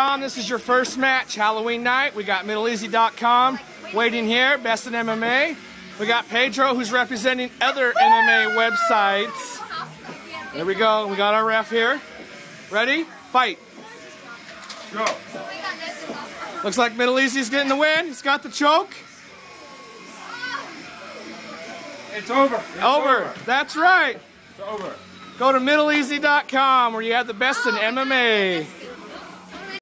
This is your first match, Halloween night. We got MiddleEasy.com waiting here, best in MMA. We got Pedro, who's representing other MMA websites. There we go. We got our ref here. Ready? Fight. Go. Looks like Middle Easy's getting the win. He's got the choke. It's over. It's Over. That's right. It's over. Go to MiddleEasy.com where you have the best in MMA.